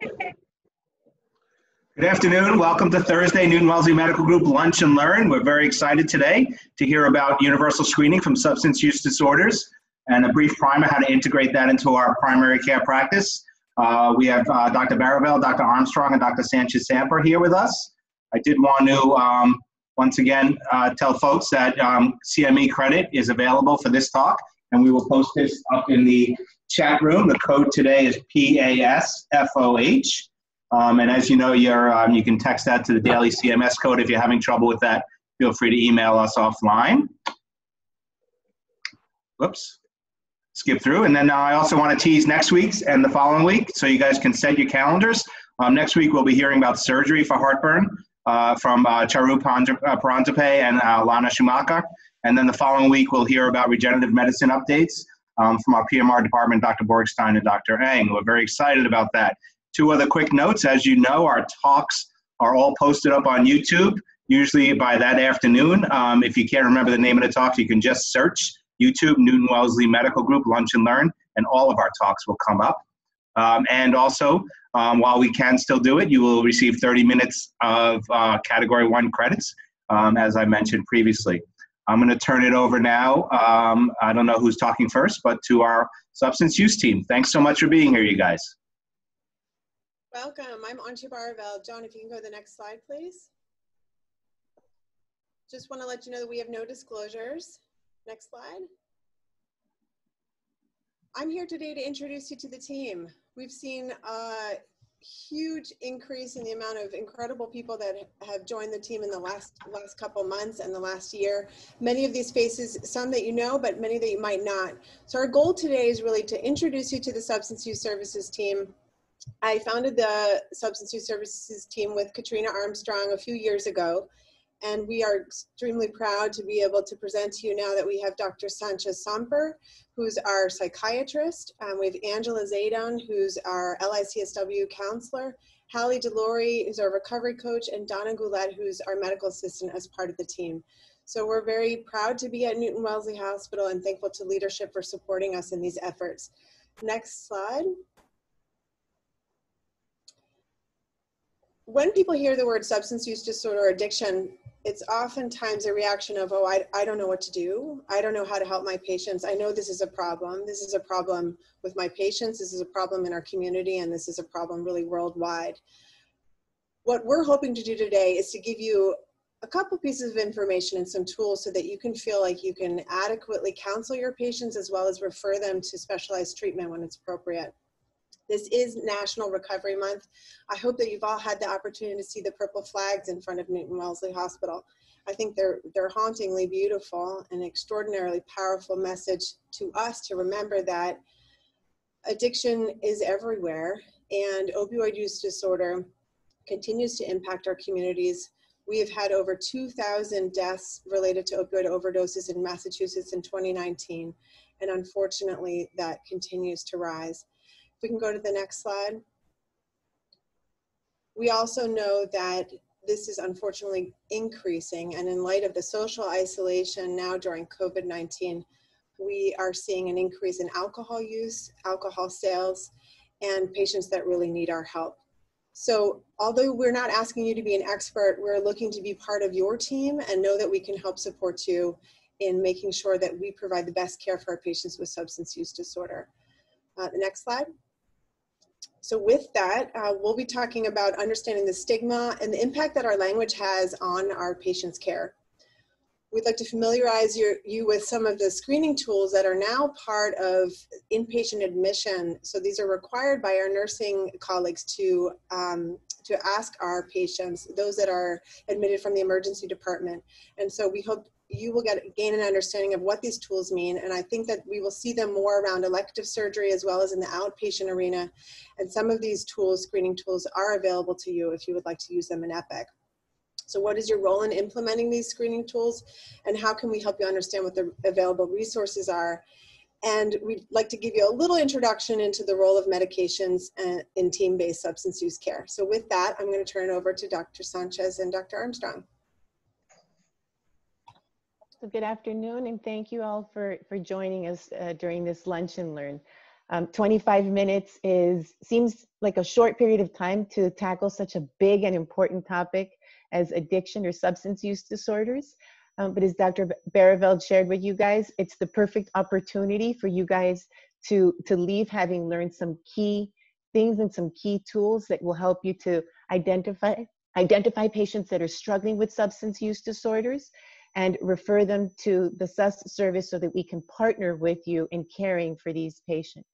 Good afternoon. Welcome to Thursday Newton Wellesley Medical Group Lunch and Learn. We're very excited today to hear about universal screening from substance use disorders and a brief primer how to integrate that into our primary care practice. Uh, we have uh, Dr. Baravel, Dr. Armstrong, and Dr. Sanchez Samper here with us. I did want to um, once again uh, tell folks that um, CME credit is available for this talk, and we will post this up in the chat room. The code today is PASFOH. Um, and as you know, you're, um, you can text that to the daily CMS code. If you're having trouble with that, feel free to email us offline. Whoops. Skip through. And then uh, I also want to tease next week's and the following week so you guys can set your calendars. Um, next week, we'll be hearing about surgery for heartburn uh, from uh, Charu uh, Paranjape and uh, Lana Schumacher. And then the following week, we'll hear about regenerative medicine updates um, from our PMR department, Dr. Borgstein and Dr. Eng. We're very excited about that. Two other quick notes. As you know, our talks are all posted up on YouTube, usually by that afternoon. Um, if you can't remember the name of the talk, you can just search YouTube, Newton Wellesley Medical Group, Lunch and Learn, and all of our talks will come up. Um, and also, um, while we can still do it, you will receive 30 minutes of uh, Category 1 credits, um, as I mentioned previously. I'm going to turn it over now. Um, I don't know who's talking first, but to our substance use team. Thanks so much for being here, you guys. Welcome. I'm Anshi Baravel. John, if you can go to the next slide, please. Just want to let you know that we have no disclosures. Next slide. I'm here today to introduce you to the team. We've seen a huge increase in the amount of incredible people that have joined the team in the last last couple months and the last year. Many of these faces, some that you know, but many that you might not. So our goal today is really to introduce you to the substance use services team I founded the substance use services team with Katrina Armstrong a few years ago, and we are extremely proud to be able to present to you now that we have Dr. Sanchez Samper, who's our psychiatrist. Um, we have Angela Zadon, who's our LICSW counselor, Hallie DeLore, who's our recovery coach, and Donna Goulet, who's our medical assistant as part of the team. So we're very proud to be at Newton Wellesley Hospital and thankful to leadership for supporting us in these efforts. Next slide. when people hear the word substance use disorder or addiction, it's oftentimes a reaction of, oh, I, I don't know what to do. I don't know how to help my patients. I know this is a problem. This is a problem with my patients. This is a problem in our community, and this is a problem really worldwide. What we're hoping to do today is to give you a couple pieces of information and some tools so that you can feel like you can adequately counsel your patients as well as refer them to specialized treatment when it's appropriate. This is National Recovery Month. I hope that you've all had the opportunity to see the purple flags in front of Newton Wellesley Hospital. I think they're, they're hauntingly beautiful and extraordinarily powerful message to us to remember that addiction is everywhere and opioid use disorder continues to impact our communities. We have had over 2,000 deaths related to opioid overdoses in Massachusetts in 2019, and unfortunately that continues to rise we can go to the next slide. We also know that this is unfortunately increasing and in light of the social isolation now during COVID-19, we are seeing an increase in alcohol use, alcohol sales, and patients that really need our help. So although we're not asking you to be an expert, we're looking to be part of your team and know that we can help support you in making sure that we provide the best care for our patients with substance use disorder. Uh, the next slide. So with that, uh, we'll be talking about understanding the stigma and the impact that our language has on our patients' care. We'd like to familiarize your, you with some of the screening tools that are now part of inpatient admission. So these are required by our nursing colleagues to, um, to ask our patients, those that are admitted from the emergency department. And so we hope you will get gain an understanding of what these tools mean and i think that we will see them more around elective surgery as well as in the outpatient arena and some of these tools screening tools are available to you if you would like to use them in epic so what is your role in implementing these screening tools and how can we help you understand what the available resources are and we'd like to give you a little introduction into the role of medications uh, in team-based substance use care. So with that, I'm going to turn it over to Dr. Sanchez and Dr. Armstrong. So good afternoon and thank you all for, for joining us uh, during this lunch and learn. Um, 25 minutes is seems like a short period of time to tackle such a big and important topic as addiction or substance use disorders. Um, but as Dr. Baraveld shared with you guys, it's the perfect opportunity for you guys to, to leave having learned some key things and some key tools that will help you to identify, identify patients that are struggling with substance use disorders and refer them to the SUS service so that we can partner with you in caring for these patients.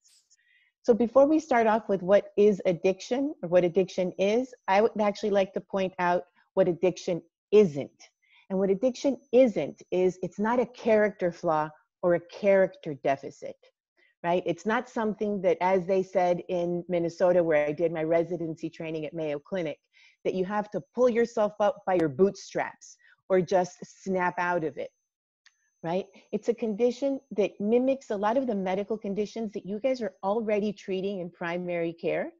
So before we start off with what is addiction or what addiction is, I would actually like to point out what addiction isn't. And what addiction isn't is it's not a character flaw or a character deficit, right? It's not something that, as they said in Minnesota, where I did my residency training at Mayo Clinic, that you have to pull yourself up by your bootstraps or just snap out of it, right? It's a condition that mimics a lot of the medical conditions that you guys are already treating in primary care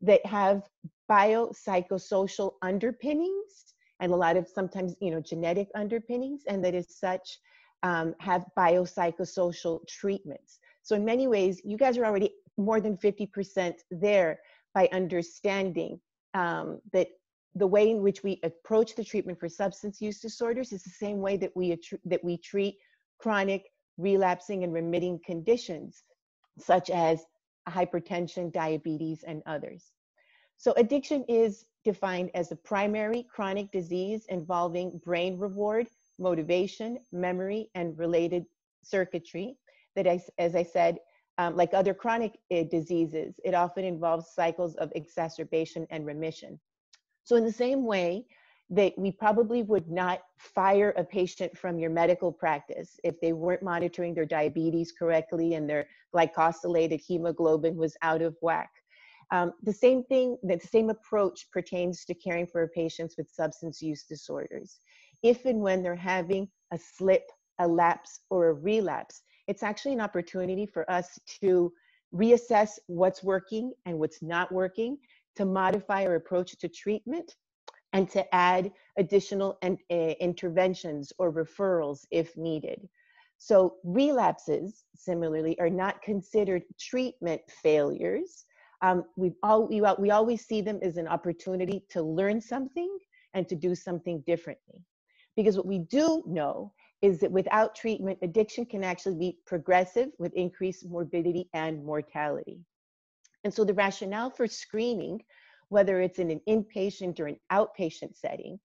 that have biopsychosocial underpinnings and a lot of sometimes you know genetic underpinnings and that as such um, have biopsychosocial treatments so in many ways you guys are already more than 50% there by understanding um, that the way in which we approach the treatment for substance use disorders is the same way that we that we treat chronic relapsing and remitting conditions such as hypertension diabetes and others so addiction is defined as a primary chronic disease involving brain reward, motivation, memory, and related circuitry that, as I said, um, like other chronic uh, diseases, it often involves cycles of exacerbation and remission. So in the same way that we probably would not fire a patient from your medical practice if they weren't monitoring their diabetes correctly and their glycosylated hemoglobin was out of whack. Um, the same thing, the same approach pertains to caring for patients with substance use disorders. If and when they're having a slip, a lapse, or a relapse, it's actually an opportunity for us to reassess what's working and what's not working, to modify our approach to treatment, and to add additional uh, interventions or referrals if needed. So relapses, similarly, are not considered treatment failures. Um, we all we, we always see them as an opportunity to learn something and to do something differently. Because what we do know is that without treatment addiction can actually be progressive with increased morbidity and mortality and so the rationale for screening whether it's in an inpatient or an outpatient setting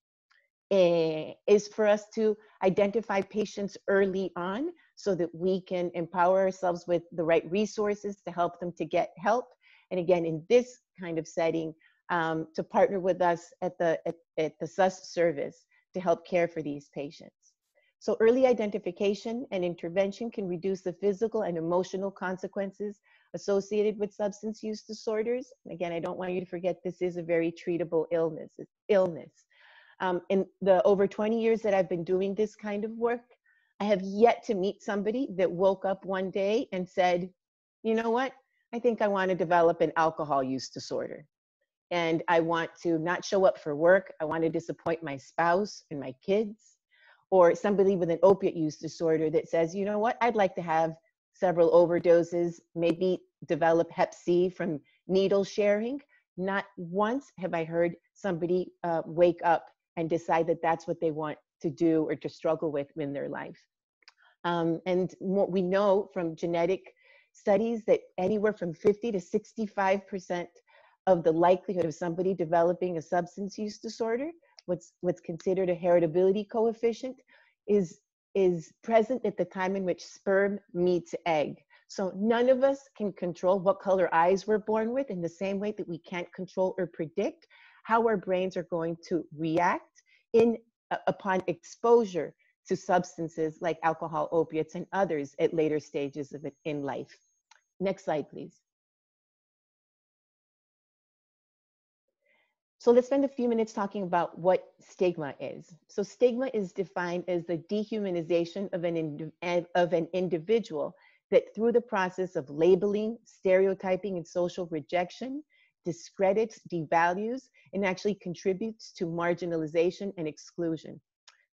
eh, is for us to identify patients early on so that we can empower ourselves with the right resources to help them to get help. And again in this kind of setting um, to partner with us at the at, at the sus service to help care for these patients. So early identification and intervention can reduce the physical and emotional consequences associated with substance use disorders again i don't want you to forget this is a very treatable illness illness um, in the over 20 years that i've been doing this kind of work i have yet to meet somebody that woke up one day and said you know what I think I want to develop an alcohol use disorder. And I want to not show up for work. I want to disappoint my spouse and my kids. Or somebody with an opiate use disorder that says, you know what, I'd like to have several overdoses, maybe develop hep C from needle sharing. Not once have I heard somebody uh, wake up and decide that that's what they want to do or to struggle with in their life. Um, and what we know from genetic studies that anywhere from 50 to 65% of the likelihood of somebody developing a substance use disorder, what's, what's considered a heritability coefficient, is, is present at the time in which sperm meets egg. So none of us can control what color eyes we're born with in the same way that we can't control or predict how our brains are going to react in uh, upon exposure to substances like alcohol, opiates, and others at later stages of it in life. Next slide, please. So let's spend a few minutes talking about what stigma is. So stigma is defined as the dehumanization of an, of an individual that through the process of labeling, stereotyping, and social rejection, discredits, devalues, and actually contributes to marginalization and exclusion.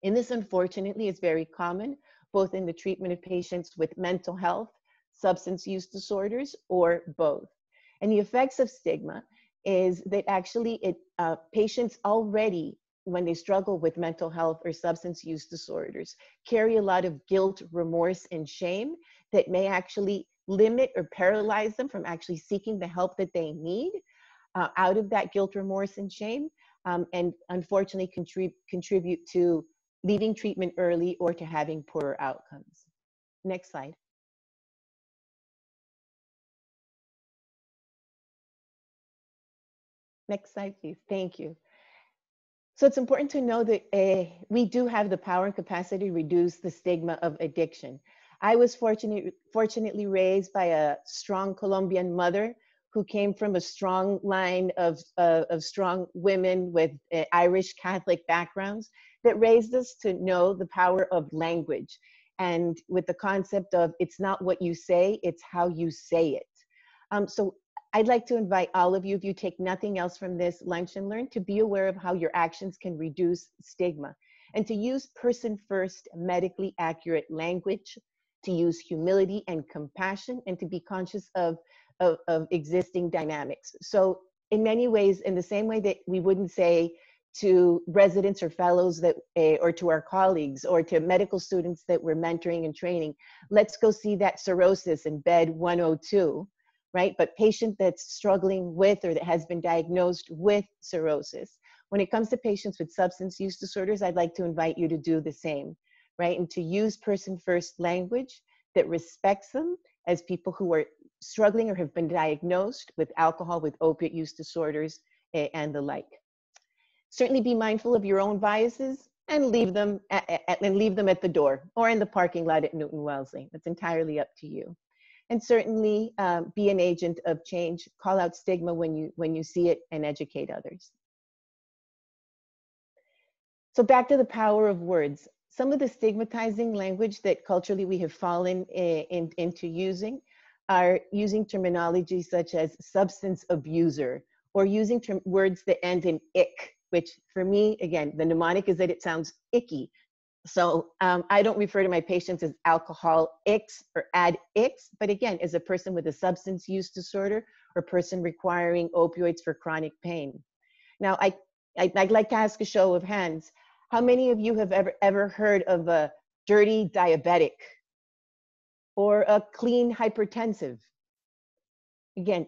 And this, unfortunately, is very common, both in the treatment of patients with mental health, substance use disorders or both. And the effects of stigma is that actually it uh, patients already when they struggle with mental health or substance use disorders carry a lot of guilt remorse and shame that may actually limit or paralyze them from actually seeking the help that they need uh, out of that guilt remorse and shame um, and unfortunately contrib- contribute to leaving treatment early or to having poorer outcomes. Next slide Next slide, please. Thank you. So it's important to know that uh, we do have the power and capacity to reduce the stigma of addiction. I was fortunate, fortunately raised by a strong Colombian mother who came from a strong line of, uh, of strong women with uh, Irish Catholic backgrounds that raised us to know the power of language and with the concept of it's not what you say, it's how you say it. Um, so I'd like to invite all of you, if you take nothing else from this lunch and learn, to be aware of how your actions can reduce stigma and to use person first, medically accurate language, to use humility and compassion, and to be conscious of, of, of existing dynamics. So, in many ways, in the same way that we wouldn't say to residents or fellows that, uh, or to our colleagues, or to medical students that we're mentoring and training, let's go see that cirrhosis in bed 102 right? But patient that's struggling with or that has been diagnosed with cirrhosis. When it comes to patients with substance use disorders, I'd like to invite you to do the same, right? And to use person first language that respects them as people who are struggling or have been diagnosed with alcohol, with opiate use disorders, and the like. Certainly be mindful of your own biases and leave them at, and leave them at the door or in the parking lot at Newton Wellesley. That's entirely up to you and certainly um, be an agent of change. Call out stigma when you when you see it and educate others. So back to the power of words. Some of the stigmatizing language that culturally we have fallen in, in, into using are using terminology such as substance abuser or using words that end in ick which for me again the mnemonic is that it sounds icky so um, I don't refer to my patients as alcoholics or addicts, but again, as a person with a substance use disorder or person requiring opioids for chronic pain. Now, I, I, would like to ask a show of hands. How many of you have ever, ever heard of a dirty diabetic or a clean hypertensive? Again,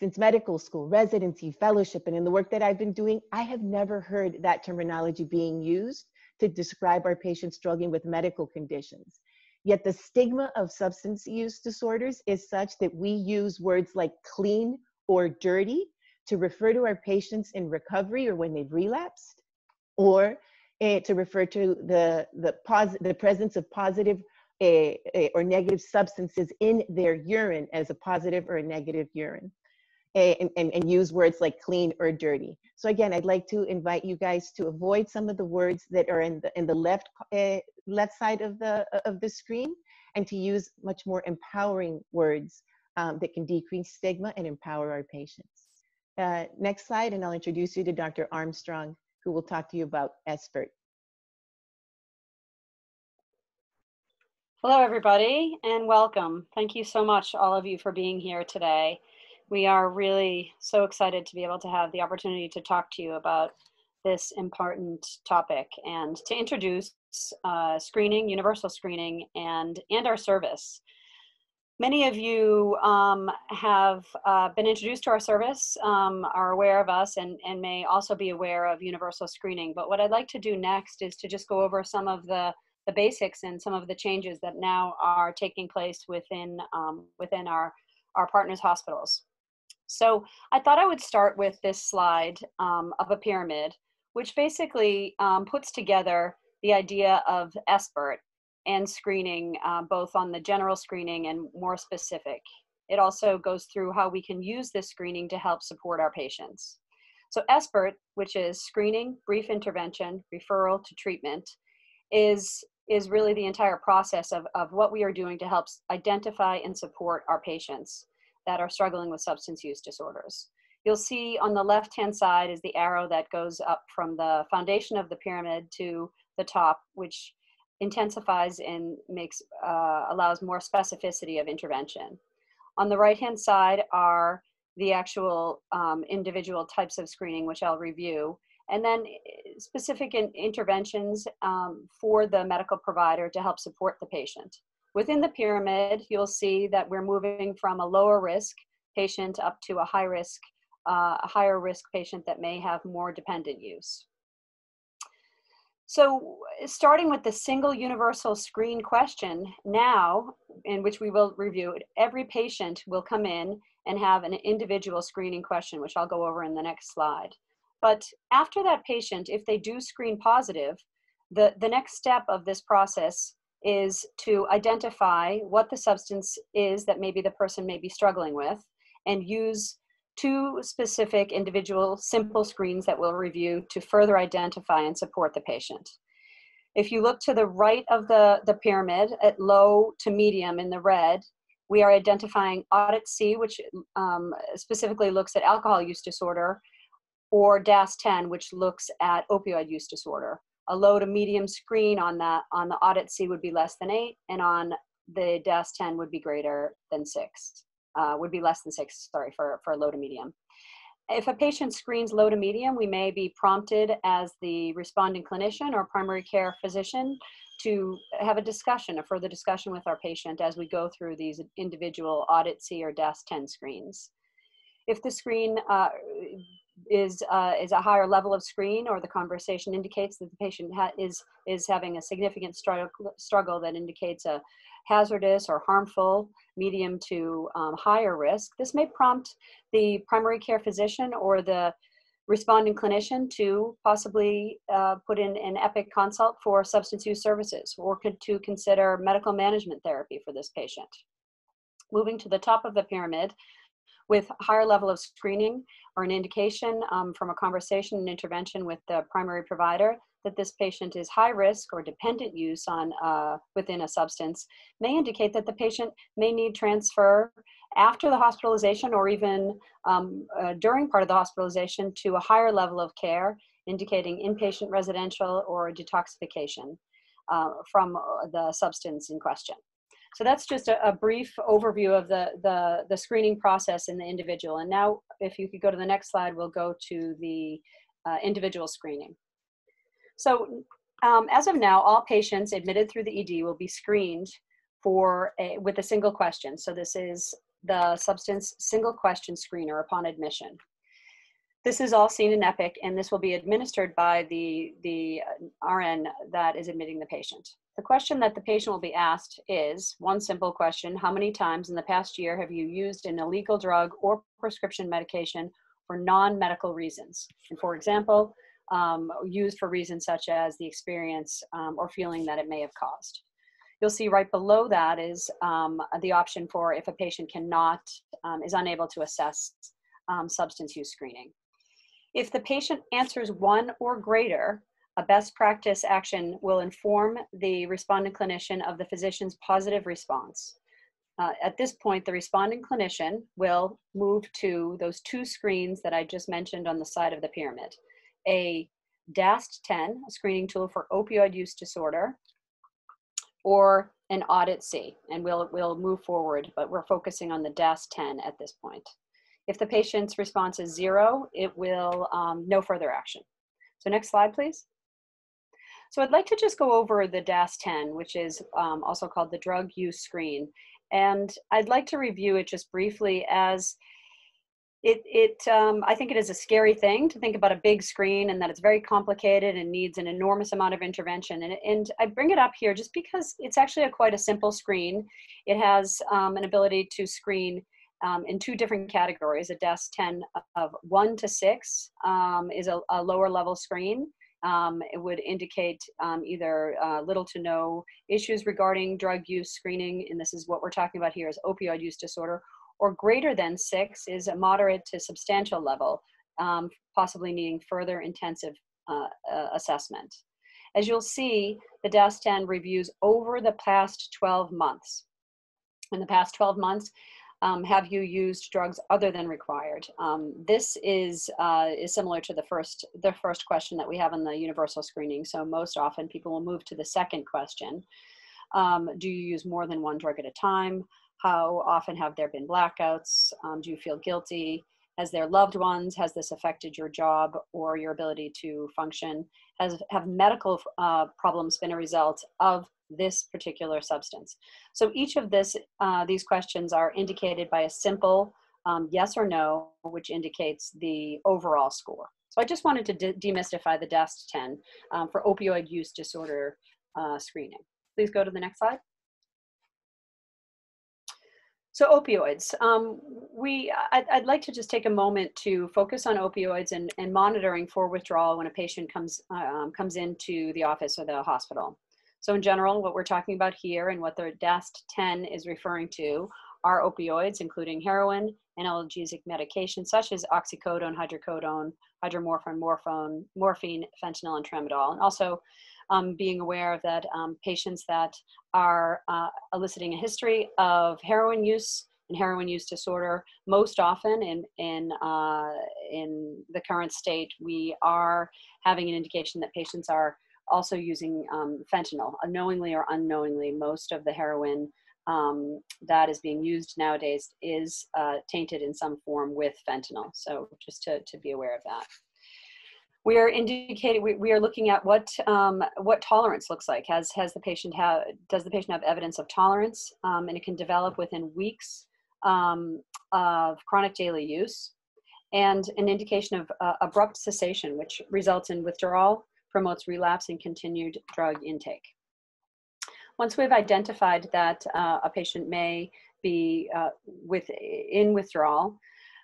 since medical school, residency, fellowship, and in the work that I've been doing, I have never heard that terminology being used to describe our patients struggling with medical conditions. Yet the stigma of substance use disorders is such that we use words like clean or dirty to refer to our patients in recovery or when they've relapsed, or uh, to refer to the, the, pos- the presence of positive uh, uh, or negative substances in their urine as a positive or a negative urine and, and, and use words like clean or dirty. So again, I'd like to invite you guys to avoid some of the words that are in the in the left uh, left side of the of the screen, and to use much more empowering words um, that can decrease stigma and empower our patients. Uh, next slide, and I'll introduce you to Dr. Armstrong, who will talk to you about SBIRT. Hello, everybody, and welcome. Thank you so much, all of you, for being here today we are really so excited to be able to have the opportunity to talk to you about this important topic and to introduce uh, screening, universal screening, and, and our service. Many of you um, have uh, been introduced to our service, um, are aware of us, and, and may also be aware of universal screening. But what I'd like to do next is to just go over some of the, the basics and some of the changes that now are taking place within, um, within our, our partners hospitals. So I thought I would start with this slide um, of a pyramid, which basically um, puts together the idea of SBIRT and screening, uh, both on the general screening and more specific. It also goes through how we can use this screening to help support our patients. So SBIRT, which is screening, brief intervention, referral to treatment, is, is really the entire process of, of what we are doing to help identify and support our patients that are struggling with substance use disorders. You'll see on the left hand side is the arrow that goes up from the foundation of the pyramid to the top, which intensifies and makes uh, allows more specificity of intervention. On the right hand side are the actual um, individual types of screening, which I'll review, and then eh, specific in interventions um, for the medical provider to help support the patient. Within the pyramid, you'll see that we're moving from a lower risk patient up to a high risk, uh, a higher risk patient that may have more dependent use. So starting with the single universal screen question now, in which we will review it, every patient will come in and have an individual screening question, which I'll go over in the next slide. But after that patient, if they do screen positive, the, the next step of this process is to identify what the substance is that maybe the person may be struggling with and use two specific individual simple screens that we'll review to further identify and support the patient. If you look to the right of the, the pyramid at low to medium in the red, we are identifying audit C, which um, specifically looks at alcohol use disorder, or DAST-10, which looks at opioid use disorder. A low to medium screen on that on the audit C would be less than eight, and on the DAST-10 would be greater than six uh, would be less than six, sorry, for, for low to medium. If a patient screens low to medium, we may be prompted as the responding clinician or primary care physician to have a discussion, a further discussion with our patient as we go through these individual audit C or DAST-10 screens. If the screen uh, is uh, is a higher level of screen or the conversation indicates that the patient is is having a significant struggle struggle that indicates a hazardous or harmful, medium to um, higher risk, this may prompt the primary care physician or the responding clinician to possibly uh, put in an EPIC consult for substance use services or could to consider medical management therapy for this patient. Moving to the top of the pyramid, with higher level of screening or an indication um, from a conversation and intervention with the primary provider that this patient is high risk or dependent use on uh, within a substance may indicate that the patient may need transfer after the hospitalization or even um, uh, during part of the hospitalization to a higher level of care, indicating inpatient residential or detoxification uh, from uh, the substance in question. So that's just a, a, brief overview of the, the, the screening process in the individual. And now if you could go to the next slide, we'll go to the uh, individual screening. So um, as of now, all patients admitted through the ED will be screened for a, with a single question. So this is the substance single question screener upon admission. This is all seen in EPIC and this will be administered by the, the RN that is admitting the patient. The question that the patient will be asked is one simple question How many times in the past year have you used an illegal drug or prescription medication for non medical reasons? And for example, um, used for reasons such as the experience um, or feeling that it may have caused. You'll see right below that is um, the option for if a patient cannot, um, is unable to assess um, substance use screening. If the patient answers one or greater, a best practice action will inform the responding clinician of the physician's positive response. Uh, at this point, the responding clinician will move to those two screens that I just mentioned on the side of the pyramid. A DAST-10, a screening tool for opioid use disorder, or an audit C, and we'll, we'll move forward, but we're focusing on the DAST-10 at this point. If the patient's response is zero, it will um, no further action. So next slide, please. So I'd like to just go over the DAST-10, which is um, also called the drug use screen. And I'd like to review it just briefly as it, it um, I think it is a scary thing to think about a big screen and that it's very complicated and needs an enormous amount of intervention. And, and I bring it up here just because it's actually a quite a simple screen. It has um, an ability to screen um, in two different categories. A DAST-10 of one to six um, is a, a, lower level screen um, it would indicate um, either uh, little to no issues regarding drug use screening, and this is what we're talking about here is opioid use disorder, or greater than six is a moderate to substantial level, um, possibly needing further intensive uh, uh, assessment. As you'll see, the DAST-10 reviews over the past 12 months. In the past 12 months, um, have you used drugs other than required? Um, this is uh, is similar to the first the first question that we have in the universal screening. So most often people will move to the second question. Um, do you use more than one drug at a time? How often have there been blackouts? Um, do you feel guilty? Has their loved ones? Has this affected your job or your ability to function? Has have medical uh, problems been a result of this particular substance. So each of this, uh, these questions are indicated by a simple um, yes or no, which indicates the overall score. So I just wanted to de demystify the DAST-10 um, for opioid use disorder uh, screening. Please go to the next slide. So opioids, um, we, I'd, I'd, like to just take a moment to focus on opioids and, and monitoring for withdrawal when a patient comes, uh, um, comes into the office or the hospital. So in general, what we're talking about here and what the DAST-10 is referring to are opioids, including heroin and analgesic medications such as oxycodone, hydrocodone, hydromorphone, morphone, morphine, fentanyl, and tramadol. And also um, being aware of that um, patients that are uh, eliciting a history of heroin use and heroin use disorder, most often in, in, uh, in the current state, we are having an indication that patients are also using um, fentanyl, knowingly or unknowingly. Most of the heroin um, that is being used nowadays is uh, tainted in some form with fentanyl. So just to, to be aware of that. We are indicating, we, we are looking at what, um, what tolerance looks like. Has, has the patient have, does the patient have evidence of tolerance? Um, and it can develop within weeks um, of chronic daily use and an indication of uh, abrupt cessation, which results in withdrawal, promotes relapse and continued drug intake. Once we've identified that uh, a patient may be uh, with, in withdrawal,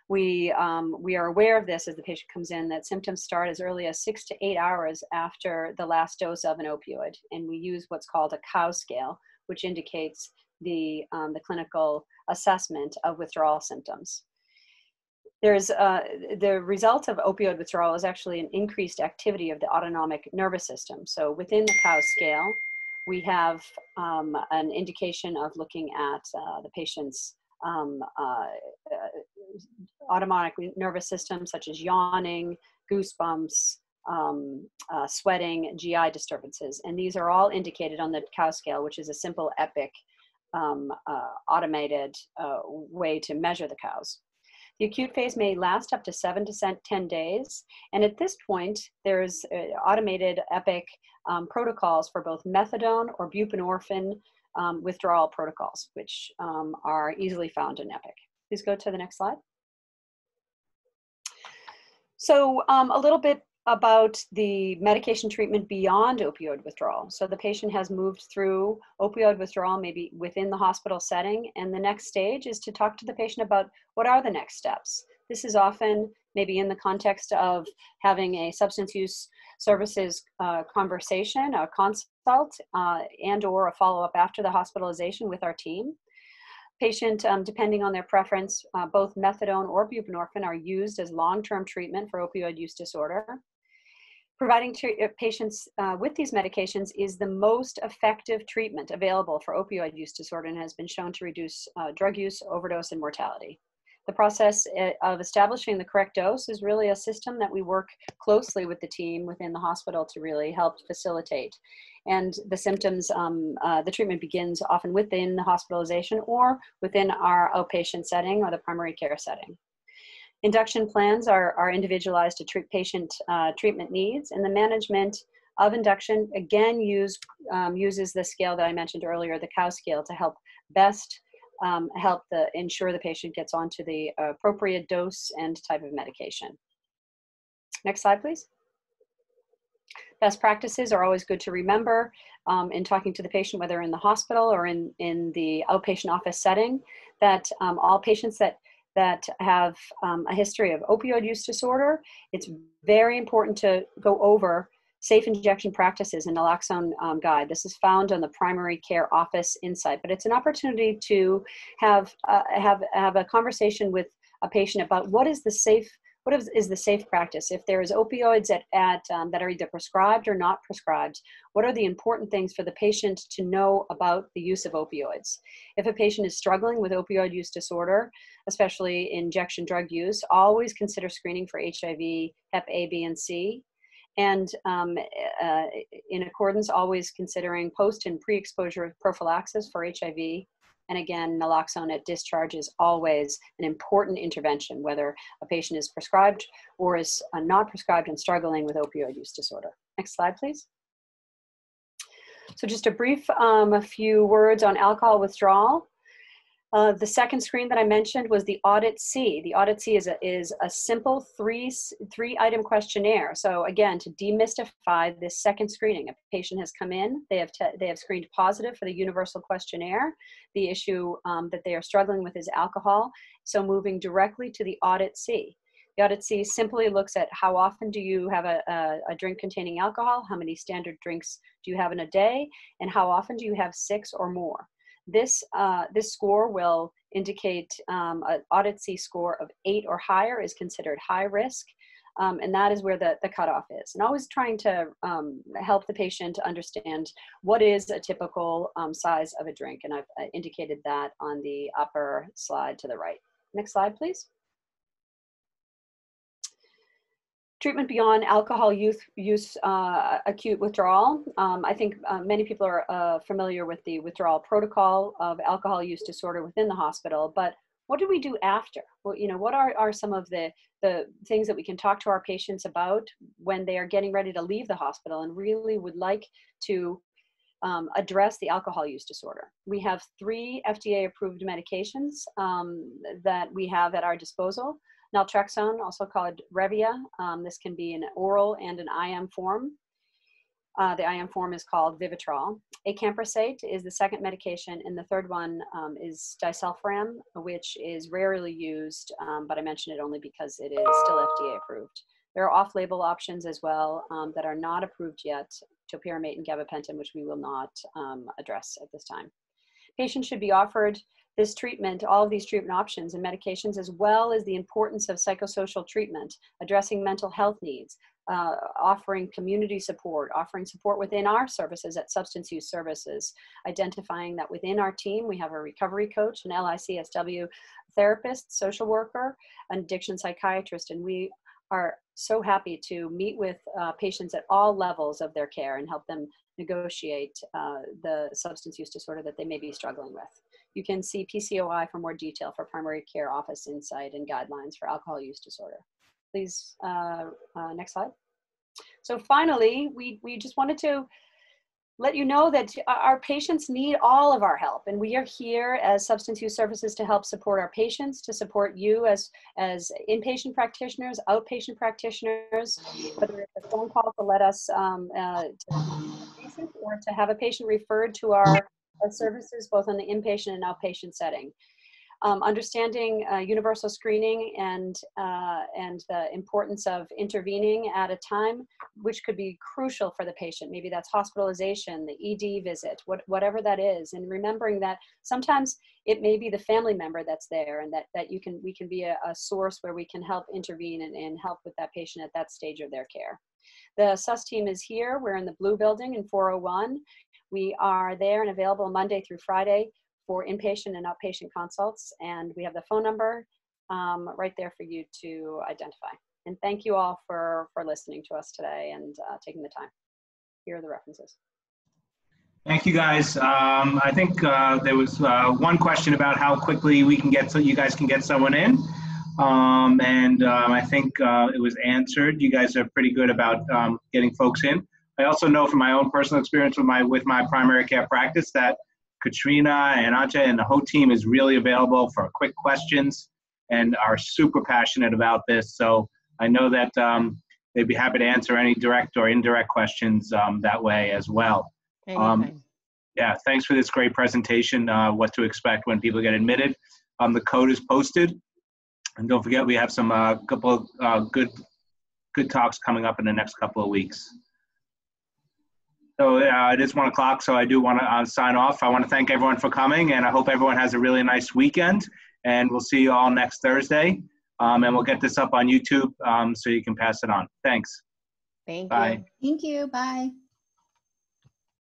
we, um, we are aware of this as the patient comes in that symptoms start as early as six to eight hours after the last dose of an opioid. And we use what's called a COW scale, which indicates the, um, the clinical assessment of withdrawal symptoms there's uh, the result of opioid withdrawal is actually an increased activity of the autonomic nervous system. So within the COW scale, we have um, an indication of looking at uh, the patient's um, uh, autonomic nervous system, such as yawning, goosebumps, um, uh, sweating, GI disturbances. And these are all indicated on the COW scale, which is a simple EPIC um, uh, automated way to measure the COWS. The acute phase may last up to seven to 10 days. And at this point, there's uh, automated EPIC um, protocols for both methadone or buprenorphine um, withdrawal protocols, which um, are easily found in EPIC. Please go to the next slide. So um, a little bit about the medication treatment beyond opioid withdrawal. So the patient has moved through opioid withdrawal, maybe within the hospital setting, and the next stage is to talk to the patient about what are the next steps. This is often maybe in the context of having a substance use services uh, conversation, a consult, uh, and or a follow-up after the hospitalization with our team. Patient, um, depending on their preference, uh, both methadone or buprenorphine are used as long-term treatment for opioid use disorder providing uh, patients uh, with these medications is the most effective treatment available for opioid use disorder and has been shown to reduce uh, drug use, overdose, and mortality. The process uh, of establishing the correct dose is really a system that we work closely with the team within the hospital to really help facilitate. And the symptoms, um, uh, the treatment begins often within the hospitalization or within our outpatient setting or the primary care setting. Induction plans are, are individualized to treat patient uh, treatment needs, and the management of induction again use, um, uses the scale that I mentioned earlier, the COW scale, to help best um, help the, ensure the patient gets onto the appropriate dose and type of medication. Next slide, please. Best practices are always good to remember um, in talking to the patient, whether in the hospital or in, in the outpatient office setting, that um, all patients that that have um, a history of opioid use disorder, it's very important to go over safe injection practices and naloxone um, guide. This is found on the primary care office insight, but it's an opportunity to have, uh, have, have a conversation with a patient about what is the safe what is, is the safe practice? If there is opioids at, at um, that are either prescribed or not prescribed, what are the important things for the patient to know about the use of opioids? If a patient is struggling with opioid use disorder, especially injection drug use, always consider screening for HIV, Hep A, B, and C. And um, uh, in accordance, always considering post and pre exposure prophylaxis for HIV and again, naloxone at discharge is always an important intervention, whether a patient is prescribed or is uh, not prescribed and struggling with opioid use disorder. Next slide, please. So just a brief, um, a few words on alcohol withdrawal. Uh, the second screen that I mentioned was the Audit C. The Audit C is a, is a simple three, three item questionnaire. So again, to demystify this second screening, a patient has come in, they have, they have screened positive for the universal questionnaire. The issue um, that they are struggling with is alcohol. So moving directly to the Audit C. The Audit C simply looks at how often do you have a, a, a, drink containing alcohol, how many standard drinks do you have in a day, and how often do you have six or more. This, uh, this score will indicate um, an audit C score of eight or higher is considered high risk. Um, and that is where the, the cutoff is. And always trying to um, help the patient understand what is a typical um, size of a drink. And I've uh, indicated that on the upper slide to the right. Next slide, please. Treatment beyond alcohol use, use uh, acute withdrawal. Um, I think uh, many people are uh, familiar with the withdrawal protocol of alcohol use disorder within the hospital, but what do we do after? Well, you know, what are, are some of the, the things that we can talk to our patients about when they are getting ready to leave the hospital and really would like to um, address the alcohol use disorder. We have three FDA approved medications um, that we have at our disposal. Naltrexone, also called Revia. Um, this can be an oral and an IM form. Uh, the IM form is called Vivitrol. Acamprosate is the second medication, and the third one um, is disulfiram, which is rarely used, um, but I mention it only because it is still FDA approved. There are off-label options as well um, that are not approved yet, topiramate and gabapentin, which we will not um, address at this time. Patients should be offered this treatment, all of these treatment options and medications, as well as the importance of psychosocial treatment, addressing mental health needs, uh, offering community support, offering support within our services at Substance Use Services, identifying that within our team we have a recovery coach, an LICSW therapist, social worker, an addiction psychiatrist, and we are so happy to meet with uh, patients at all levels of their care and help them negotiate uh, the substance use disorder that they may be struggling with. You can see PCOI for more detail for primary care office insight and guidelines for alcohol use disorder. Please, uh, uh, next slide. So finally, we, we just wanted to let you know that our patients need all of our help and we are here as substance use services to help support our patients to support you as as inpatient practitioners outpatient practitioners whether it's a phone call to let us um, uh, to or to have a patient referred to our our services both on the inpatient and outpatient setting. Um, understanding uh, universal screening and uh, and the importance of intervening at a time which could be crucial for the patient. Maybe that's hospitalization the ed visit what, whatever that is. And remembering that sometimes it may be the family member that's there and that that you can we can be a, a source where we can help intervene and, and help with that patient at that stage of their care. The sus team is here. We're in the blue building in 401 we are there and available Monday through Friday for inpatient and outpatient consults. And we have the phone number um, right there for you to identify. And thank you all for, for listening to us today and uh, taking the time. Here are the references. Thank you guys. Um, I think uh, there was uh, one question about how quickly we can get so you guys can get someone in. Um, and um, I think uh, it was answered. You guys are pretty good about um, getting folks in. I also know from my own personal experience with my with my primary care practice that Katrina and Anja and the whole team is really available for quick questions and are super passionate about this. So I know that um, they'd be happy to answer any direct or indirect questions um, that way as well. Um, yeah, thanks for this great presentation. Uh, what to expect when people get admitted. Um, the code is posted, and don't forget we have some uh, couple uh, good good talks coming up in the next couple of weeks. So uh, it is one o'clock, so I do want to uh, sign off. I want to thank everyone for coming, and I hope everyone has a really nice weekend. And we'll see you all next Thursday. Um, and we'll get this up on YouTube um, so you can pass it on. Thanks. Thank Bye. you. Thank you. Bye.